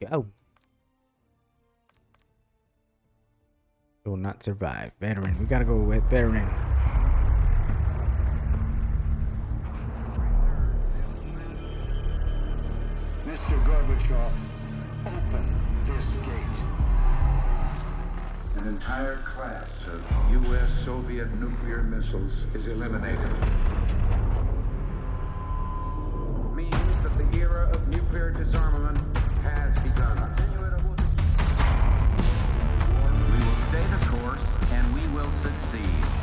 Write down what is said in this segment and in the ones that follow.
Go. It Will not survive. Veteran. We gotta go with veteran. Mr. Gorbachev, open this gate. An entire class of U.S. Soviet nuclear missiles is eliminated. Means that the era of nuclear disarmament will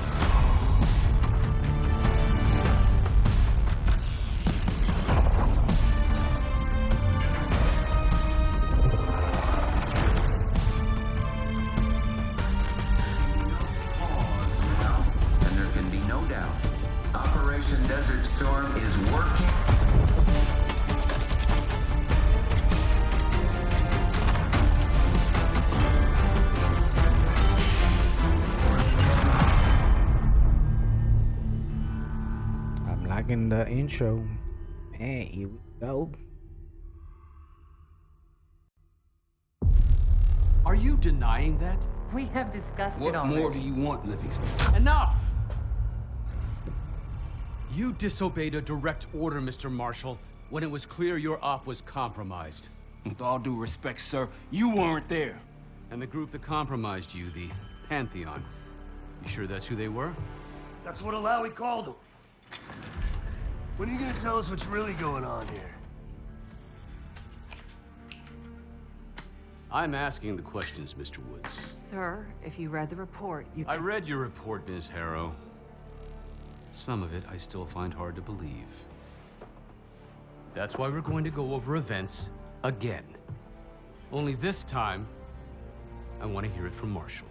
intro. Man, here we go. Are you denying that? We have discussed What it already. What more do you want, Livingston? Enough! You disobeyed a direct order, Mr. Marshall, when it was clear your op was compromised. With all due respect, sir, you weren't there. And the group that compromised you, the Pantheon, you sure that's who they were? That's what Alawi called him. When are you gonna tell us what's really going on here? I'm asking the questions, Mr. Woods. Sir, if you read the report, you I read your report, Ms. Harrow. Some of it I still find hard to believe. That's why we're going to go over events again. Only this time, I want to hear it from Marshall.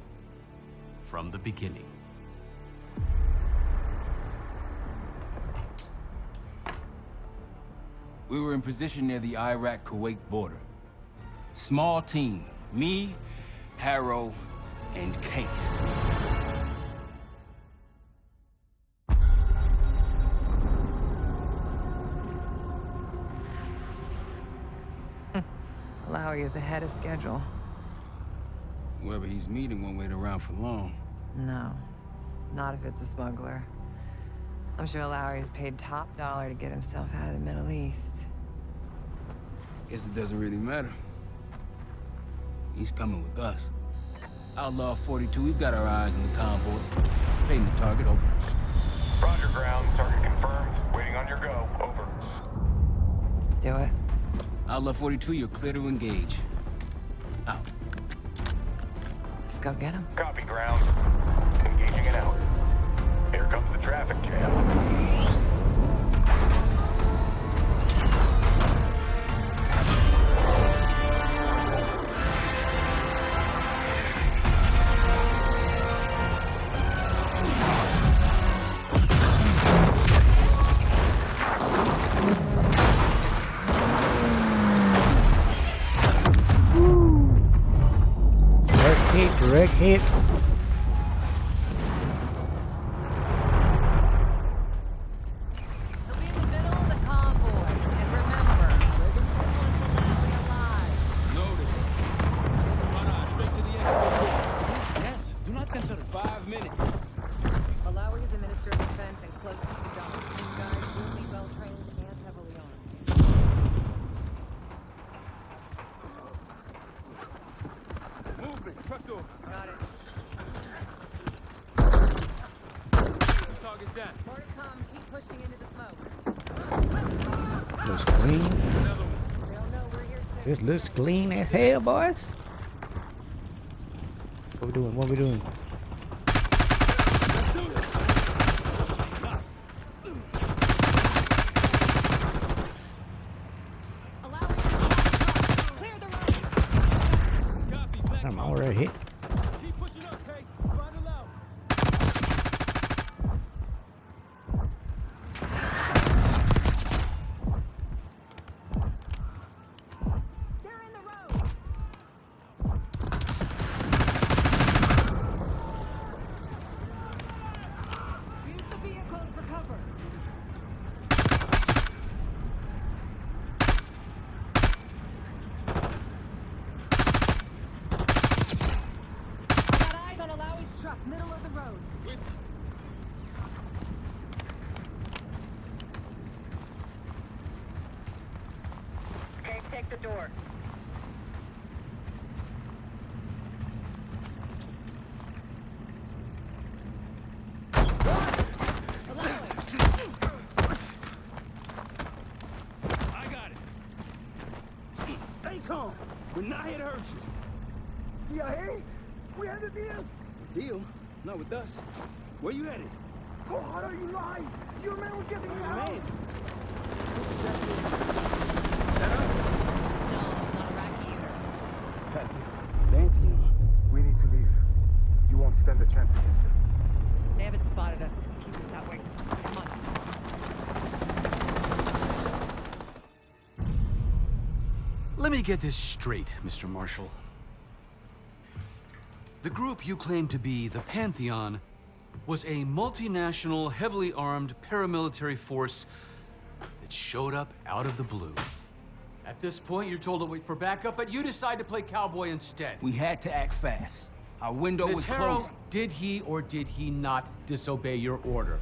From the beginning. We were in position near the Iraq-Kuwait border. Small team. Me, Harrow, and Case. Alawi is ahead of schedule. Whoever he's meeting won't wait around for long. No, not if it's a smuggler. I'm sure Lowry is paid top dollar to get himself out of the Middle East. Guess it doesn't really matter. He's coming with us. Outlaw 42, we've got our eyes on the convoy. Painting the target, over. Roger, ground. Target confirmed. Waiting on your go. Over. Do it. Outlaw 42, you're clear to engage. Out. Let's go get him. Copy, ground. Engaging it out. Here comes the traffic jam. Hit, direct hit. He'll be in the middle of the convoy. And remember, Livingston wants Alawi alive. Notice. Run on, straight to the exit. Yes, do not consider five minutes. Alawi is a minister of defense and close to the government. These guys will be well trained and heavily armed. Movement, truck door. Got it. Target down. More to come. Keep pushing into the smoke. Looks clean. They'll know we're here soon. This looks clean as hell, boys. What we doing? What we doing? Allow me to clear the road. Copy, back I'm already hit. Keep pushing up, Case. Find a loud. They're in the road. Use the vehicles for cover. take the door. I got it. Stay calm. We're not here to hurt you. CIA? We had a deal. Deal? Not with us. Where you headed? Colorado, you lied. Your man was getting your house. Man. Pantheon. We need to leave. You won't stand a chance against them. They haven't spotted us. Let's keep it that way. Come on. Let me get this straight, Mr. Marshall. The group you claim to be the Pantheon was a multinational, heavily armed paramilitary force that showed up out of the blue. At this point, you're told to wait for backup, but you decide to play cowboy instead. We had to act fast. Our window Ms. was Harrow, closing. did he or did he not disobey your order?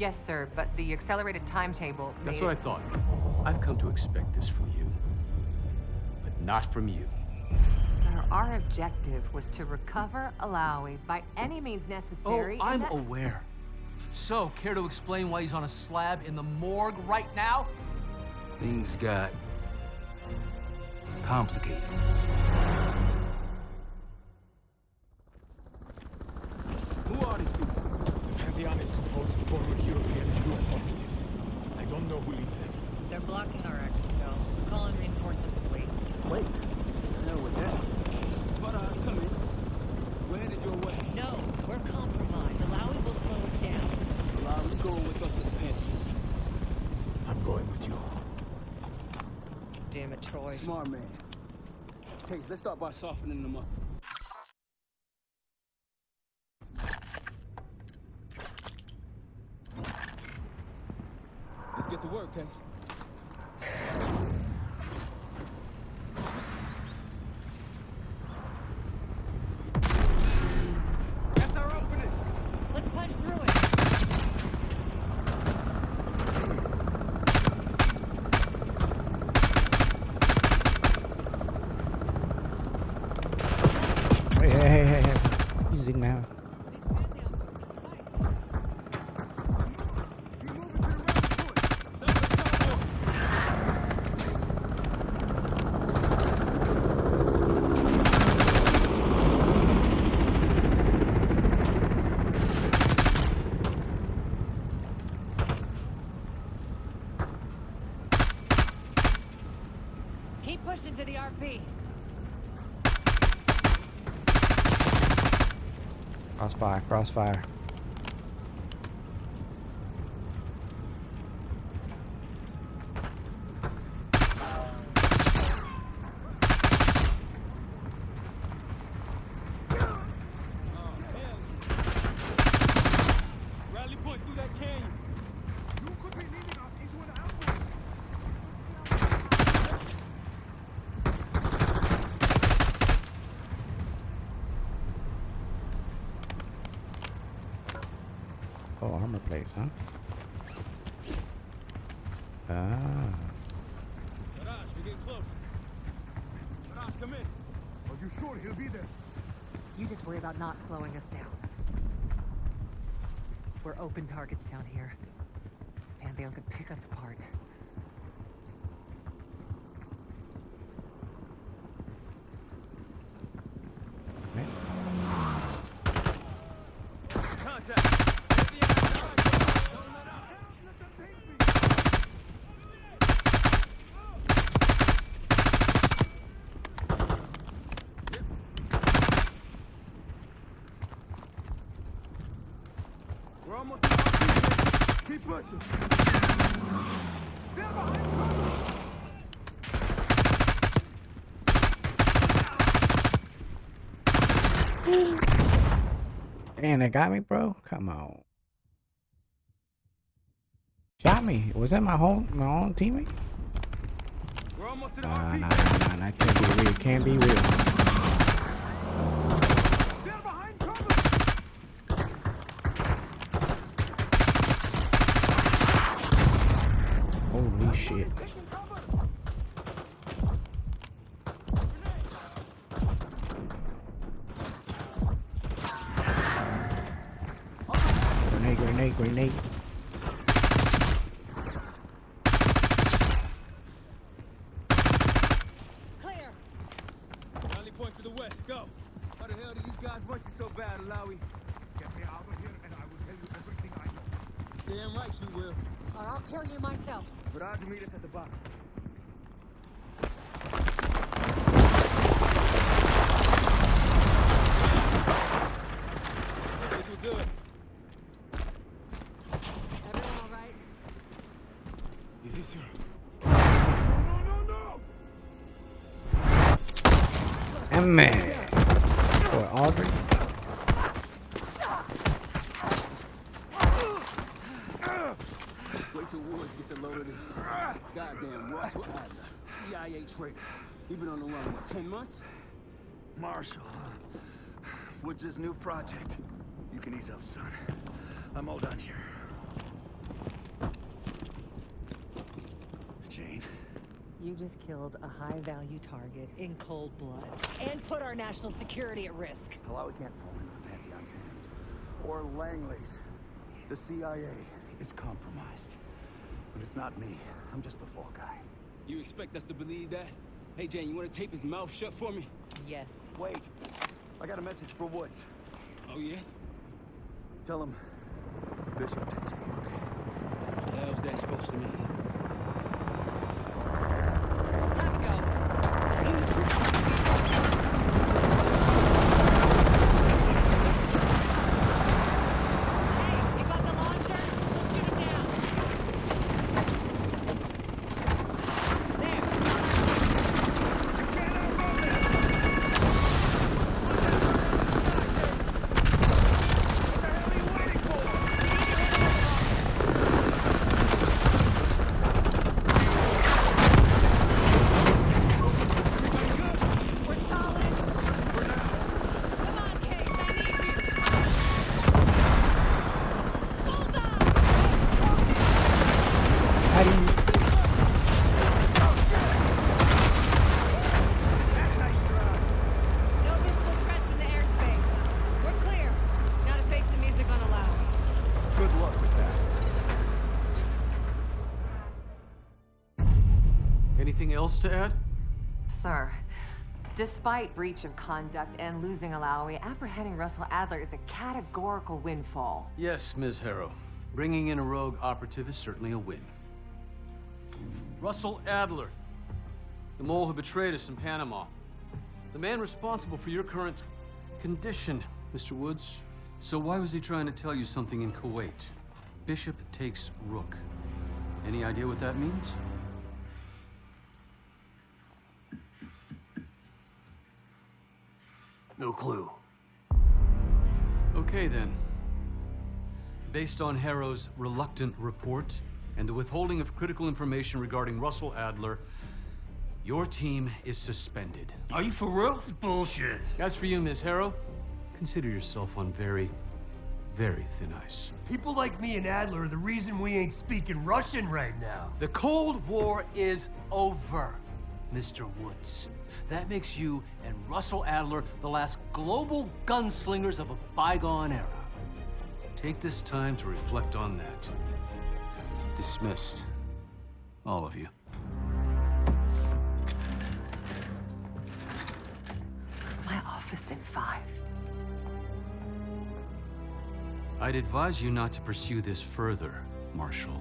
Yes, sir, but the accelerated timetable That's made what I thought. I've come to expect this from you, but not from you. Sir, our objective was to recover Alawi by any means necessary. Oh, I'm aware. So, care to explain why he's on a slab in the morgue right now? Things got complicated. Who are these people? The Pantheon is composed of former European and U.S. operatives. I don't know who leads them. They're blocking our exit, though. We're calling reinforcements and wait. Wait. The hell with that. But uh, come in. We're headed your way. No, we're compromised. Alawi will slow us down. Allow you going with us to the Pantheon. I'm going with you. Damn it, Troy. Smart man. Case, let's start by softening them up. Let's get to work, Case. That's our opening. Let's punch through it. Hey, hey, hey, hey, hey. Easy now. Keep the RP. Crossfire, crossfire. Rally point through that canyon. You could be leading us into an ambush. Oh, armor plates, huh? Ah. Mirage, we're getting close. Mirage, come in. Are you sure he'll be there? You just worry about not slowing us down. We're open targets down here. Pantheon could pick us apart. Contact. We're almost to our Keep pushing. Damn, they got me, bro. Come on. Shot me. Was that my whole my own teammate? We're almost to the Nah, nah, nah, nah. Can't be real. Can't be real. Holy shit. Grenade, grenade. Clear. Rally point to the west, go. How the hell do these guys want you so bad, Alawi? Get me out of here and I will tell you everything I know. Damn right you will. Or I'll kill you myself. But I'll meet us at the box. Think we're good. Everyone all right? Is this your... Man. Or Audrey. Wait till Woods gets a load of this. Goddamn Russell Adler, CIA traitor. He been on the run, what, 10 months? Marshall. Woods' new project. You can ease up, son. I'm all done here. Jane, You just killed a high-value target in cold blood. And put our national security at risk. Alawi can't fall into the Pantheon's hands. Or Langley's. The CIA is compromised. But it's not me. I'm just the fall guy. You expect us to believe that? Hey, Jane, you want to tape his mouth shut for me? Yes. Wait. I got a message for Woods. Oh, yeah? Tell him Bishop takes Rook. What How's that supposed to mean? Time to else to add? Sir, despite breach of conduct and losing Alawi, apprehending Russell Adler is a categorical windfall. Yes, Ms. Harrow. Bringing in a rogue operative is certainly a win. Russell Adler, the mole who betrayed us in Panama. The man responsible for your current condition, Mr. Woods. So why was he trying to tell you something in Kuwait? Bishop takes Rook. Any idea what that means? No clue. Okay then. Based on Harrow's reluctant report and the withholding of critical information regarding Russell Adler, your team is suspended. Are you for real? This is bullshit. As for you, Miss Harrow, consider yourself on very, very thin ice. People like me and Adler are the reason we ain't speaking Russian right now. The Cold War is over, Mr. Woods. That makes you and Russell Adler the last global gunslingers of a bygone era. Take this time to reflect on that. Dismissed. All of you. My office in five. I'd advise you not to pursue this further, Marshal.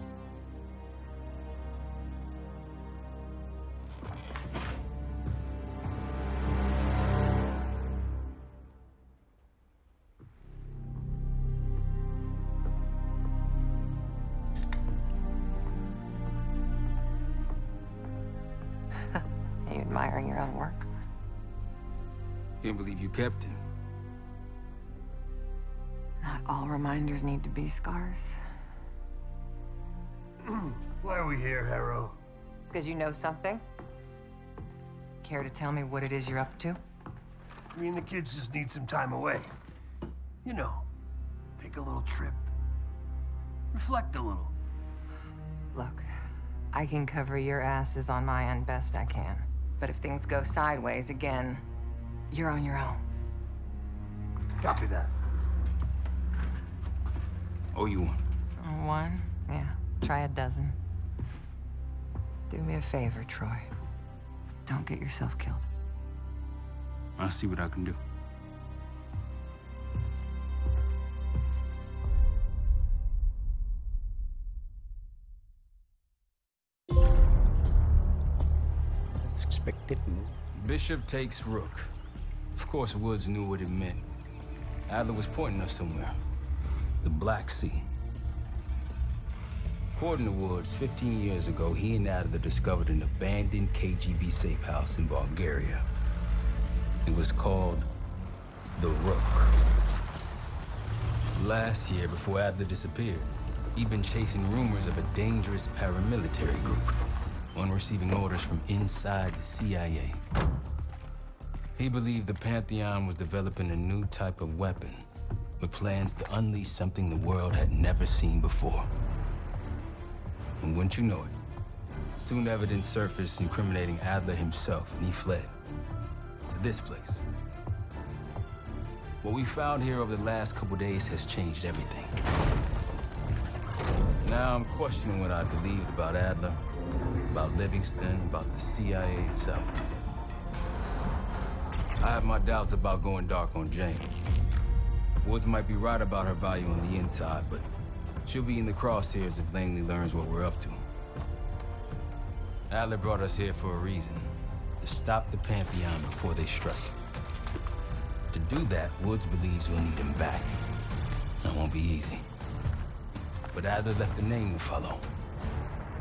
Kept him. Not all reminders need to be scars. Why are we here, Harrow? Because you know something? Care to tell me what it is you're up to? Me and the kids just need some time away. You know, take a little trip. Reflect a little. Look, I can cover your asses on my end best I can. But if things go sideways again, you're on your own. Copy that. Oh, you want? One? Yeah. Try a dozen. Do me a favor, Troy. Don't get yourself killed. I'll see what I can do. It's expected. Bishop takes Rook. Course, Woods knew what it meant. Adler was pointing us somewhere. The Black Sea. According to Woods, 15 years ago, he and Adler discovered an abandoned KGB safe house in Bulgaria. It was called the Rook. Last year, before Adler disappeared, he'd been chasing rumors of a dangerous paramilitary group, one receiving orders from inside the CIA. He believed the Pantheon was developing a new type of weapon, with plans to unleash something the world had never seen before. And wouldn't you know it, soon evidence surfaced incriminating Adler himself, and he fled. To this place. What we found here over the last couple days has changed everything. Now I'm questioning what I believed about Adler, about Livingston, about the CIA itself. I have my doubts about going dark on Jane. Woods might be right about her value on the inside, but she'll be in the crosshairs if Langley learns what we're up to. Adler brought us here for a reason. To stop the Pantheon before they strike. To do that, Woods believes we'll need him back. That won't be easy. But Adler left a name to follow.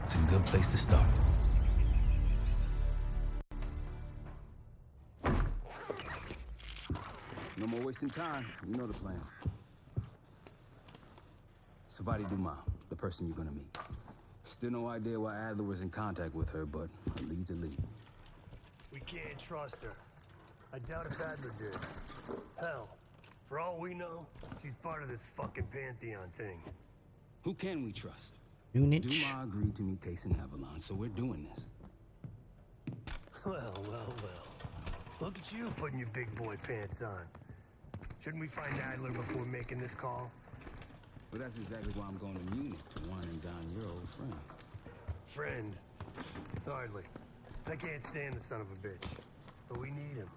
It's a good place to start. No more wasting time. You know the plan. Sevati Dumas, the person you're gonna meet. Still no idea why Adler was in contact with her, but a lead's a lead. We can't trust her. I doubt if Adler did. Hell, for all we know, she's part of this fucking Pantheon thing. Who can we trust? Munich. Dumas agreed to meet Case in Avalon, so we're doing this. Well, well, well. Look at you putting your big boy pants on. Shouldn't we find Adler before making this call? Well, that's exactly why I'm going to Munich to wine and dine your old friend. Friend? Hardly. I can't stand the son of a bitch. But we need him.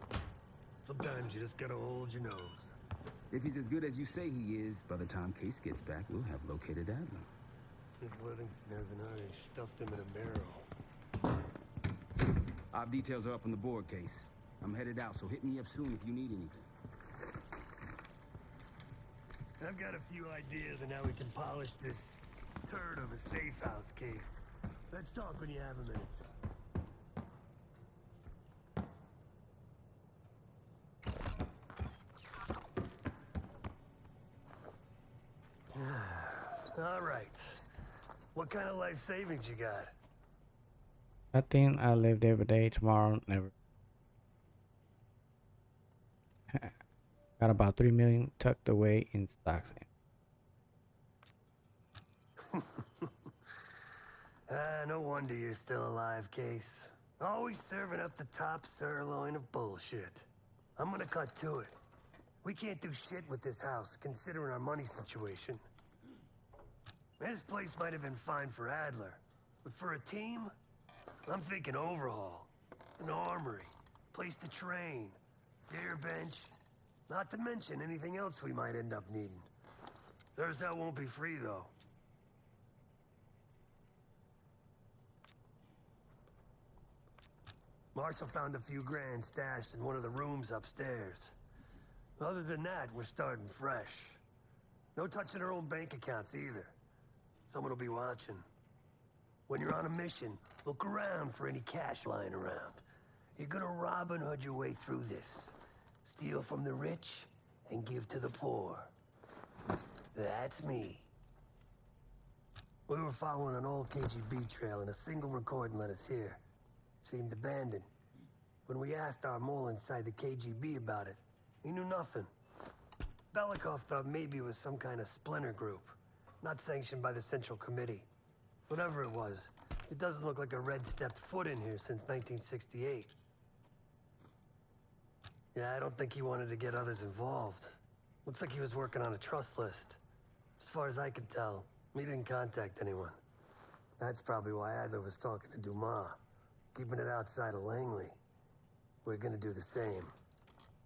Sometimes you just gotta hold your nose. If he's as good as you say he is, by the time Case gets back, we'll have located Adler. If Livingston hasn't already stuffed him in a barrel. Op details are up on the board, Case. I'm headed out, so hit me up soon if you need anything. I've got a few ideas on how we can polish this turd of a safe house case. Let's talk when you have a minute. All right. What kind of life savings you got? I think I lived every day. Tomorrow, never. Got about three million tucked away in stocks. Ah, no wonder you're still alive, Case. Always serving up the top sirloin of bullshit. I'm gonna cut to it. We can't do shit with this house, considering our money situation. This place might have been fine for Adler, but for a team, I'm thinking overhaul. An armory, place to train, air bench, not to mention anything else we might end up needing. There's that won't be free, though. Marshall found a few grand stashed in one of the rooms upstairs. Other than that, we're starting fresh. No touching our own bank accounts either. Someone will be watching. When you're on a mission, look around for any cash lying around. You're gonna Robin Hood your way through this. Steal from the rich and give to the poor. That's me. We were following an old KGB trail and a single recording led us here. Seemed abandoned. When we asked our mole inside the KGB about it, he knew nothing. Belikov thought maybe it was some kind of splinter group, not sanctioned by the Central Committee. Whatever it was, it doesn't look like a red stepped foot in here since 1968. Yeah, I don't think he wanted to get others involved. Looks like he was working on a trust list. As far as I could tell, He didn't contact anyone. That's probably why Adler was talking to Dumas, keeping it outside of Langley. We're gonna do the same,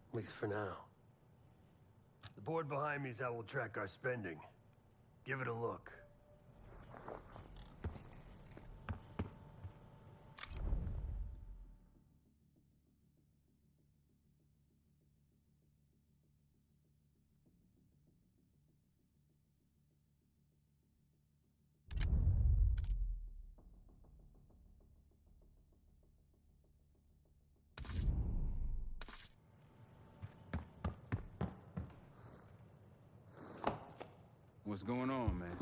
at least for now. The board behind me is how we'll track our spending. Give it a look. What's going on, man?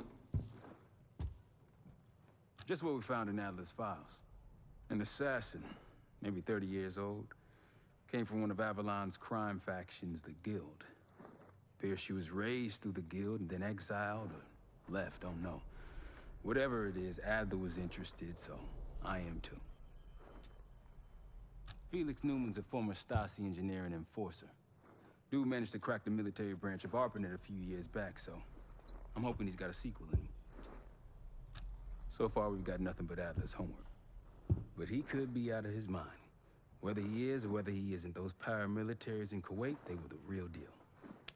Just what we found in Adler's files. An assassin, maybe 30 years old, came from one of Avalon's crime factions, the Guild. Appears she was raised through the Guild and then exiled or left, don't know. Whatever it is, Adler was interested, so I am too. Felix Neumann's a former Stasi engineer and enforcer. Dude managed to crack the military branch of ARPANET a few years back, so I'm hoping he's got a sequel in him. So far, we've got nothing but Adler's homework. But he could be out of his mind. Whether he is or whether he isn't, those paramilitaries in Kuwait, they were the real deal.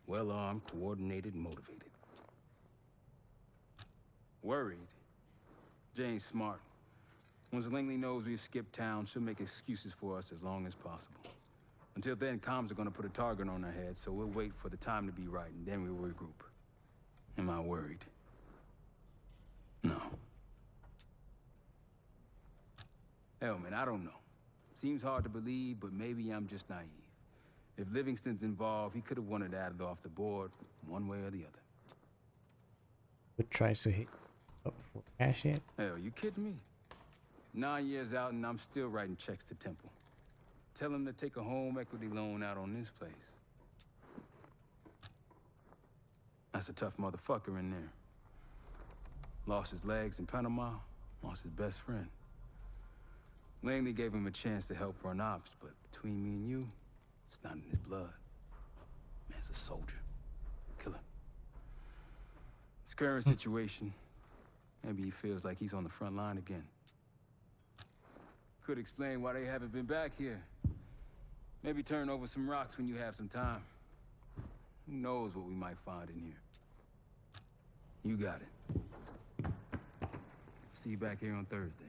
Well-armed, coordinated, motivated. Worried? Jane's smart. Once Langley knows we've skipped town, she'll make excuses for us as long as possible. Until then, comms are gonna put a target on our heads, so we'll wait for the time to be right, and then we'll regroup. Am I worried? No. Hell, man, I don't know. Seems hard to believe, but maybe I'm just naive. If Livingston's involved, he could have wanted Adler off the board, one way or the other. Who tries to hit up for cash yet? Hell, you kidding me? Nine years out and I'm still writing checks to Temple. Tell him to take a home equity loan out on this place. That's a tough motherfucker in there. Lost his legs in Panama, lost his best friend. Langley gave him a chance to help run ops, but between me and you, it's not in his blood. Man's a soldier. Killer. His current hmm. situation, maybe he feels like he's on the front line again. Could explain why they haven't been back here. Maybe turn over some rocks when you have some time. Who knows what we might find in here? You got it. See you back here on Thursday.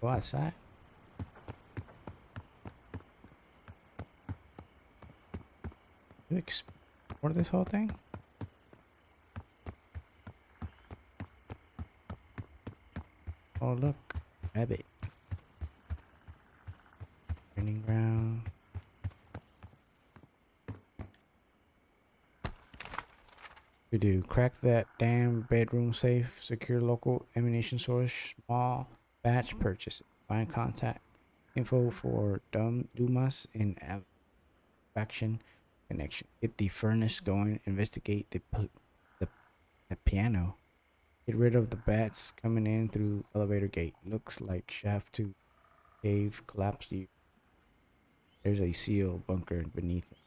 Go outside. Explore this whole thing? Oh look, rabbit. Training ground. We do crack that damn bedroom safe, secure local ammunition source, small batch purchase, find contact info for Dum Dumas Av- faction connection. Get the furnace going. Investigate the the, the piano. Get rid of the bats coming in through elevator gate. Looks like shaft to cave collapsed. You. There's a seal bunker beneath it.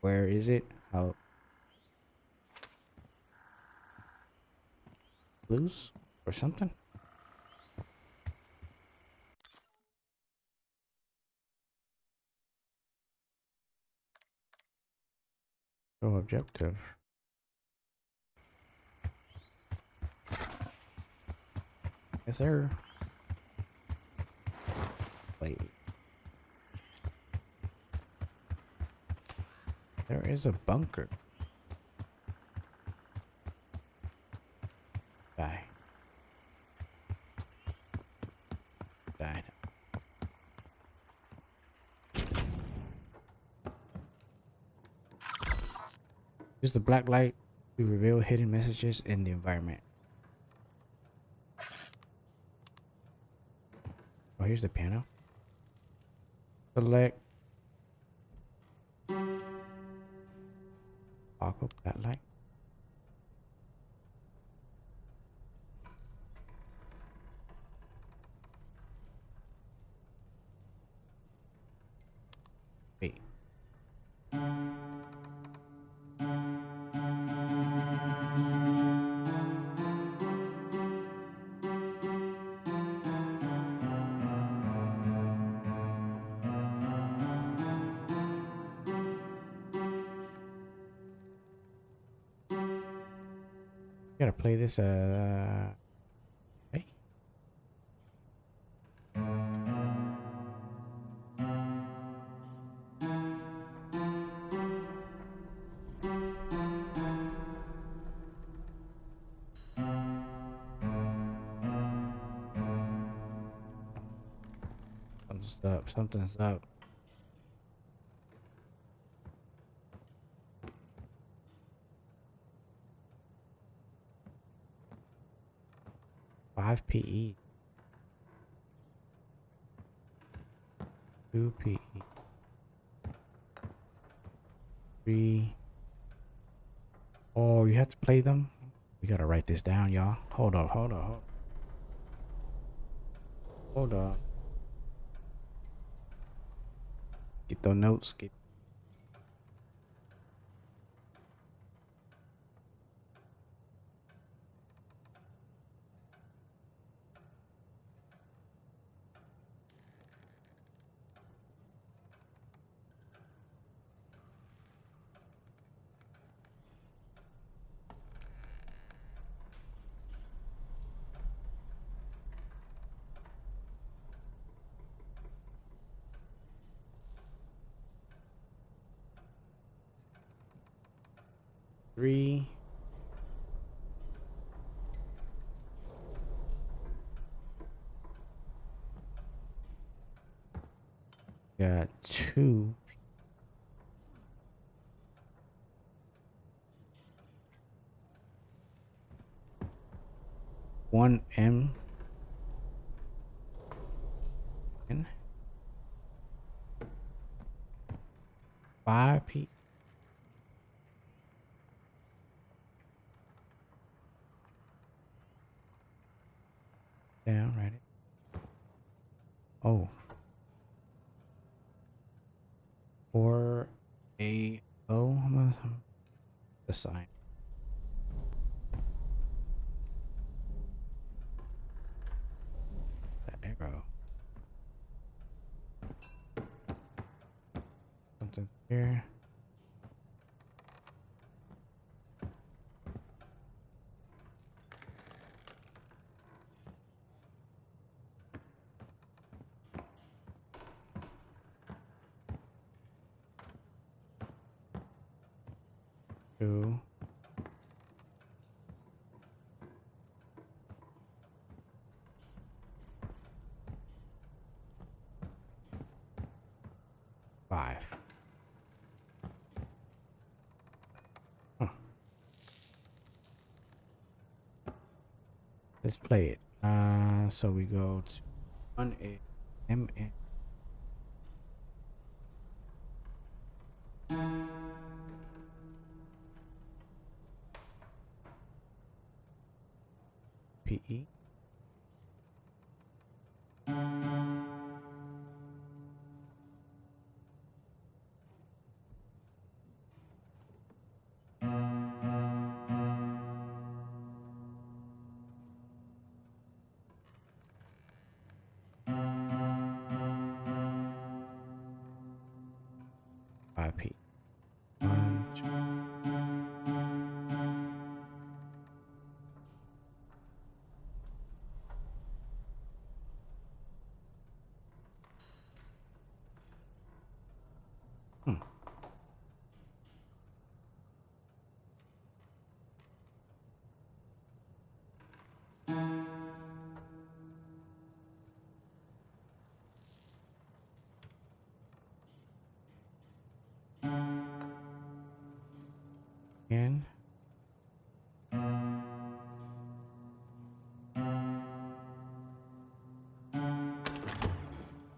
Where is it? How? Blues or something? Oh, objective. Yes, sir. Wait. There is a bunker. Use the black light to reveal hidden messages in the environment. Oh, here's the piano. Select. Toggle that light. Something's up. Five PE. Two PE. Three. Oh, you have to play them? We gotta write this down, y'all. Hold up, hold up, hold up. Hold up. Get those notes. Get three. Two. One M. N. Five P. down, it. Oh. Or a O. I'm gonna- The sign. The arrow. Something here. Two. Five. Huh. Let's play it. Uh, so we go to one A M A.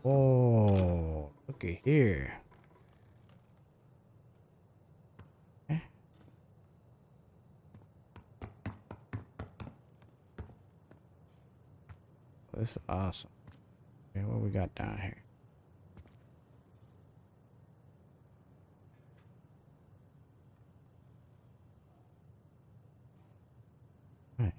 Oh, look at here. Eh. This is awesome. Okay, what we got down here? Right.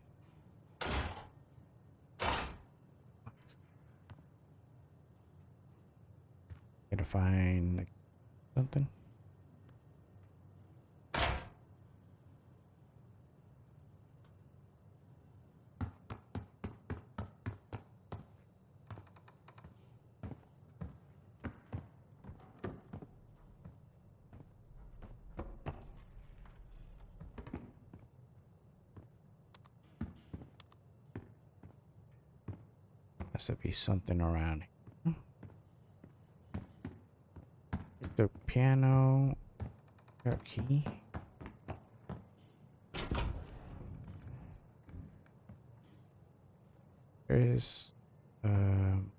Gotta find like, something. Has to be something around here. The piano. A key? There is. Um,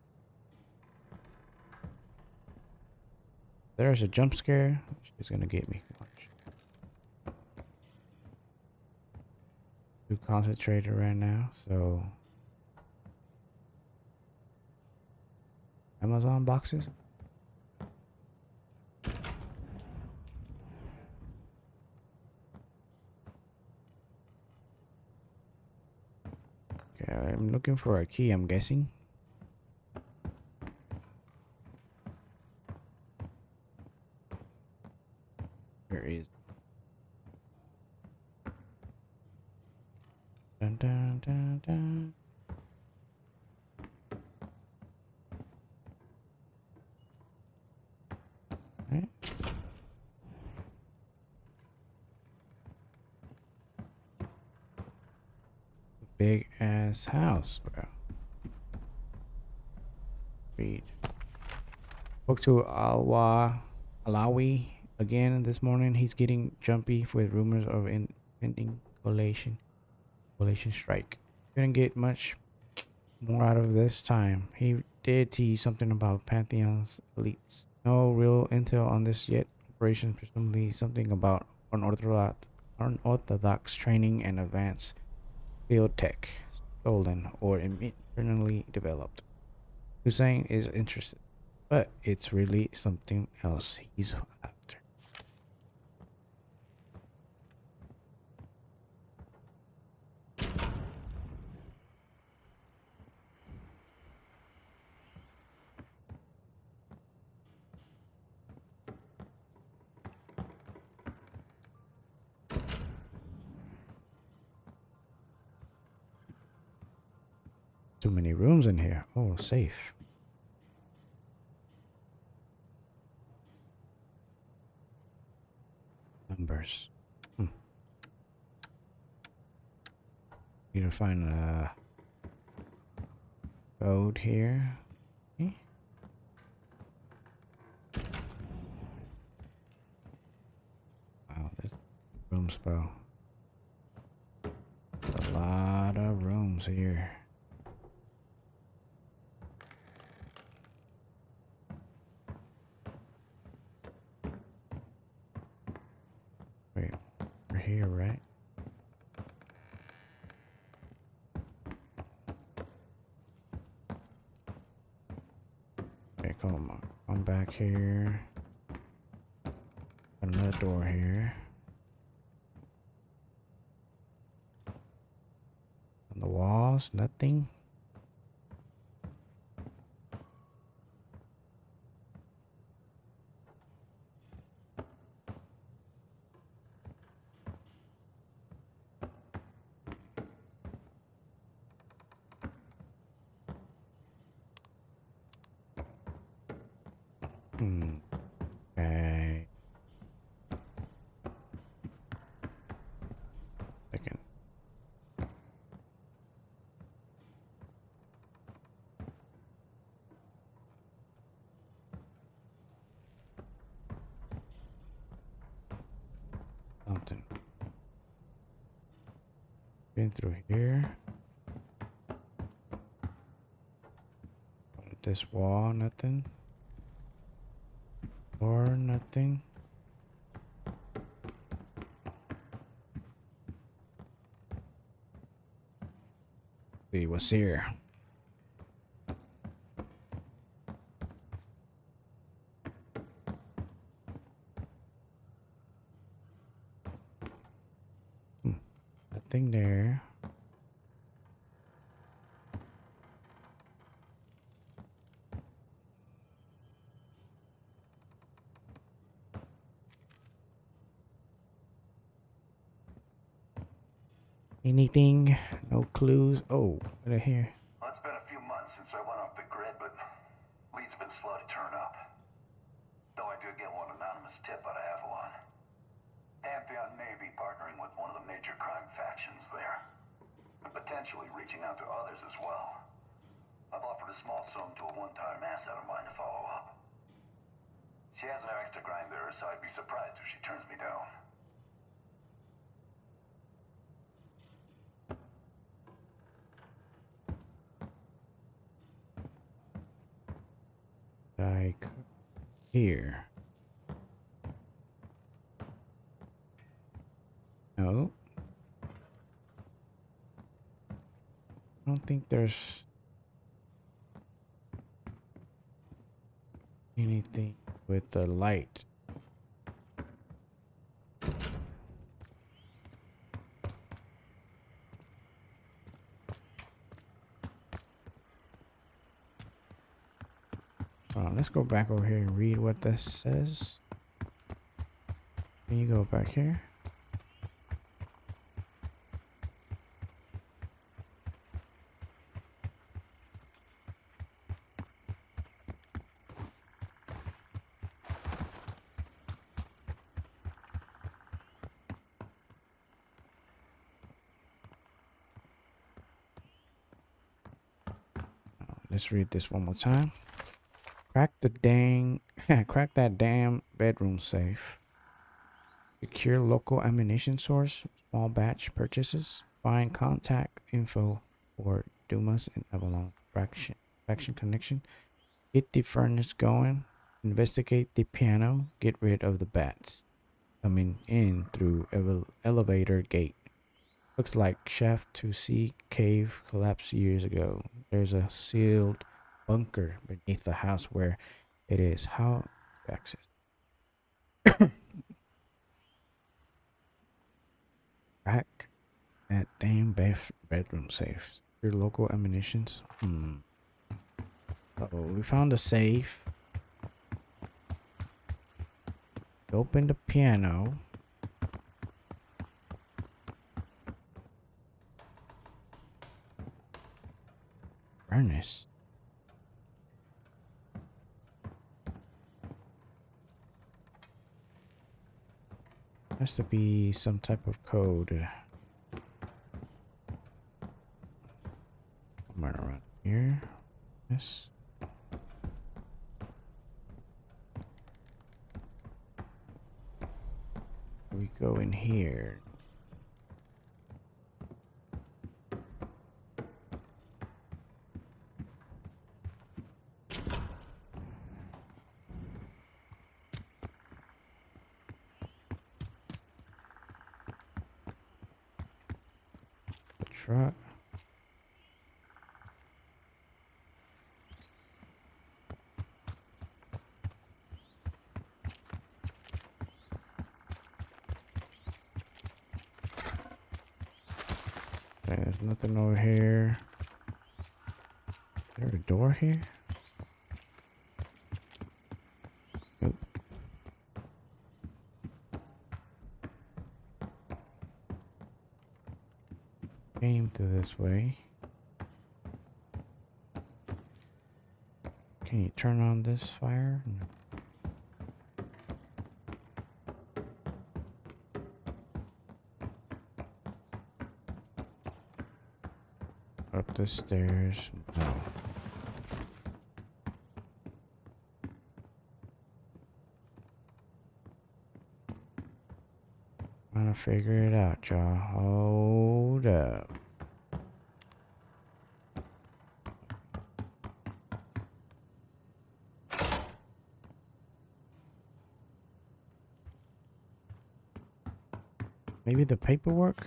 there's a jump scare. She's gonna get me. Watch. Too concentrated right now, so. Amazon boxes. Okay, I'm looking for a key, I'm guessing. There is. Dun dun dun dun. Right. Big ass house, bro. Read. Spoke to Alwa Alawi again this morning. He's getting jumpy with rumors of impending coalition coalition strike. Couldn't get much more out of this time. He did tease something about Pantheon's elites. No real intel on this yet. Operation presumably something about unorthodox, unorthodox training and advanced field tech, stolen or internally developed. Hussein is interested, but it's really something else he's after. Too many rooms in here. Oh, safe. Numbers. Hmm. Need to find a code here. Okay. Wow, this room spell. A lot of rooms here. Wait, we're here, right? Okay, come on. I'm back here. Another door here. On the walls, nothing. Hmm. Okay. Second. Something. Been through here. This wall, nothing. Or nothing. See what's here. Hmm. Nothing there. Anything? No clues? Oh, right here. Well, it's been a few months since I went off the grid, but leads have been slow to turn up. Though I did get one anonymous tip out of Avalon. Pantheon may be partnering with one of the major crime factions there. And potentially reaching out to others as well. I've offered to Like here. No. I don't think there's anything with the light. Uh, let's go back over here and read what this says. Can you go back here? Let's read this one more time. Crack the dang, crack that damn bedroom safe. Secure local ammunition source, small batch purchases. Find contact info for Dumas and Avalon fraction, fraction connection. Get the furnace going. Investigate the piano. Get rid of the bats. Coming in through ele elevator gate. Looks like shaft to sea cave collapsed years ago. There's a sealed bunker beneath the house where it is. How access? Back that damn bef- bedroom safe. Your local ammunitions. Hmm. Oh, we found a safe. Open the piano. Furnace. Has to be some type of code. Somewhere around here. Yes. We go in here. The truck. Okay, there's nothing over here. Is there a door here? Nope. Came through this way. Can you turn on this fire? No. Up the stairs. No. Trying to figure it out, y'all. Hold up. Maybe the paperwork?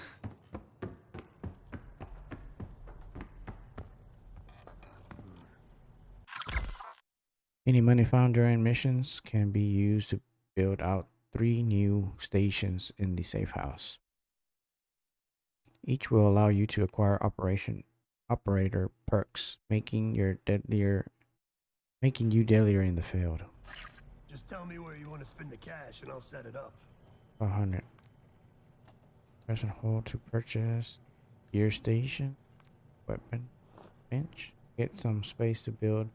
Any money found during missions can be used to build out three new stations in the safe house. Each will allow you to acquire operation operator perks, making your deadlier making you deadlier in the field. Just tell me where you want to spend the cash and I'll set it up. 100. Press and hold to purchase gear station, weapon bench. Get some space to build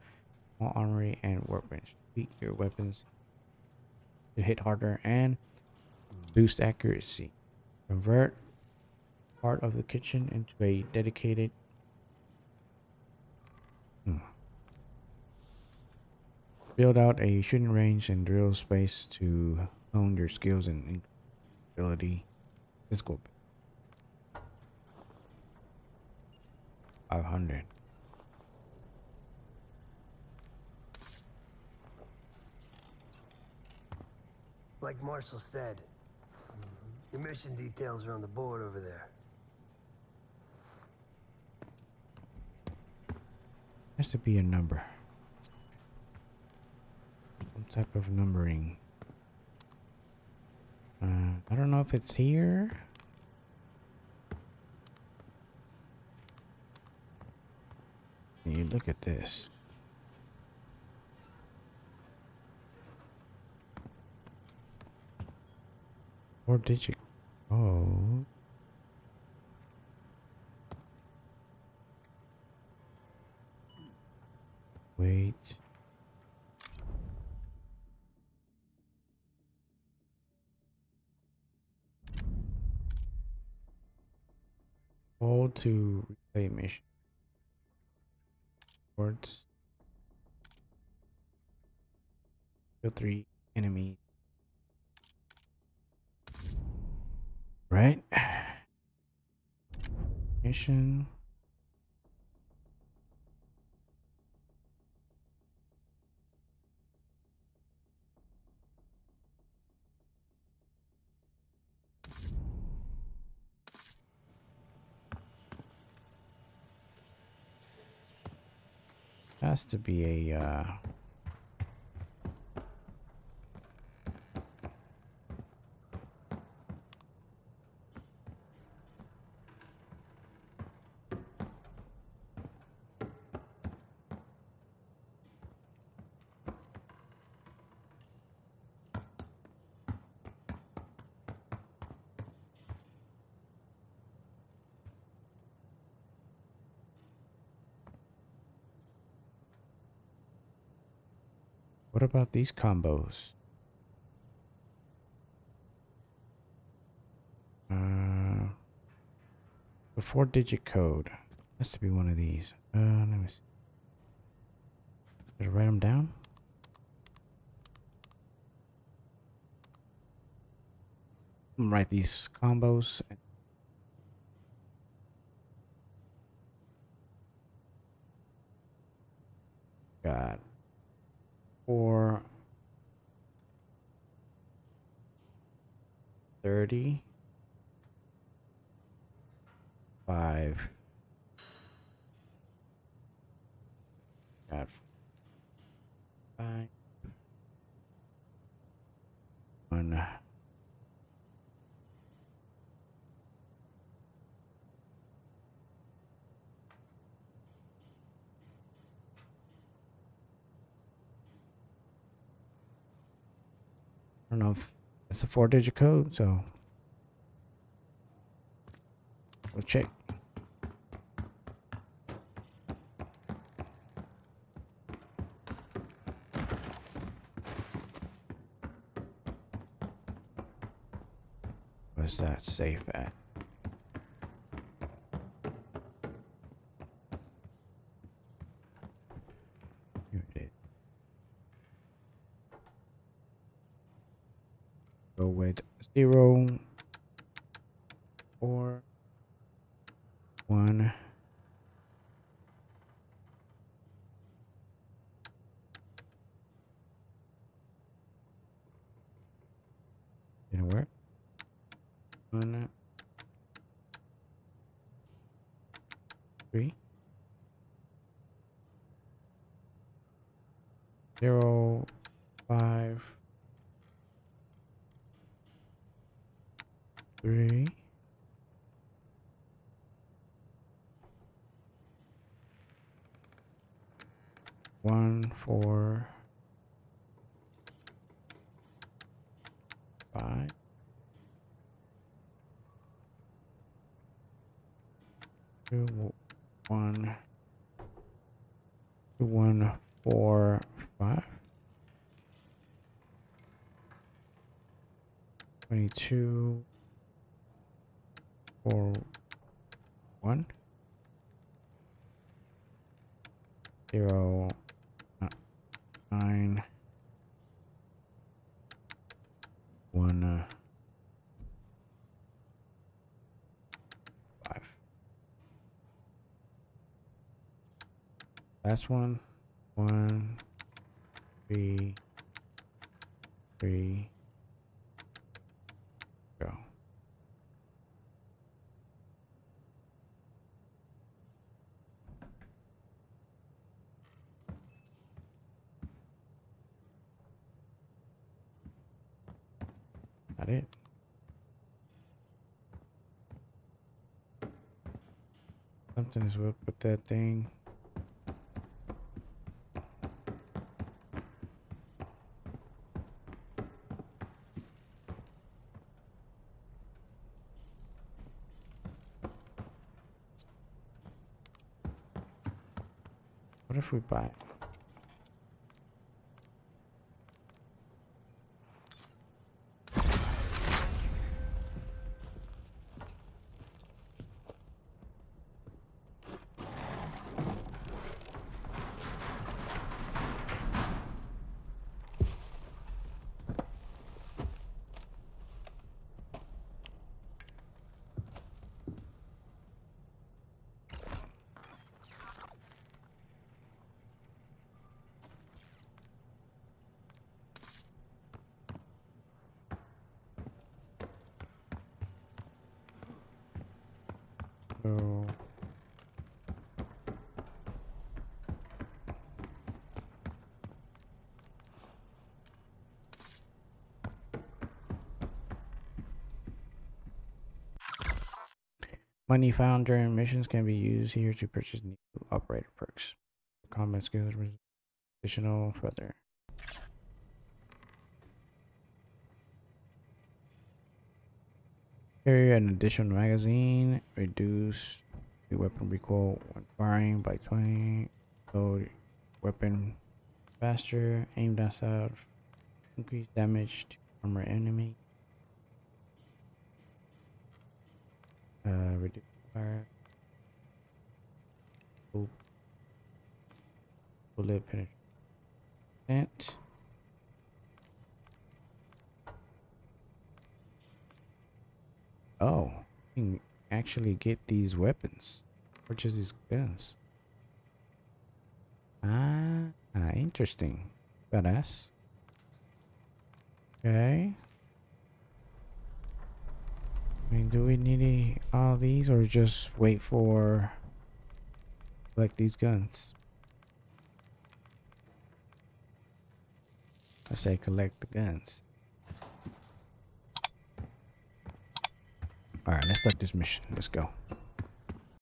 more armory and workbench. Tweak your weapons to hit harder and boost accuracy. Convert part of the kitchen into a dedicated. Hmm. Build out a shooting range and drill space to hone your skills and ability. Physical. 500. Like Marshall said, your mission details are on the board over there. Has to be a number. Some type of numbering. Uh, I don't know if it's here. You look at this. Or did you? code. Wait. All to replay mission. Words. Kill three enemies. Right? Mission. Has to be a uh What about these combos? Uh, the four digit code has to be one of these. Uh, let me see. Did I write them down? I'm write these combos. Got four thirty? Five. Got five. One I don't know if it's a four digit code, so we'll check. Where's that safe at? Here it is. Go with zero, four, one. Didn't work. One, three, zero, five. three. One, four, five. Two, one, two, one, four, five. Twenty-two four one zero uh, nine one uh, five. Last one one three three Go. Got it. Something is up with that thing. What if we buy? Money found during missions can be used here to purchase new operator perks. Combat skills, additional further. Carry an additional magazine. Reduce the weapon recoil when firing by 20. Load weapon faster. Aim down south. Increase damage to armor enemy. Uh, reduce fire. Bullet penetration. Oh, you can actually get these weapons. Purchase these guns. Ah, ah interesting. Badass. Okay. I mean, do we need all these or just wait for like these guns? I say collect the guns. Alright, let's start this mission. Let's go.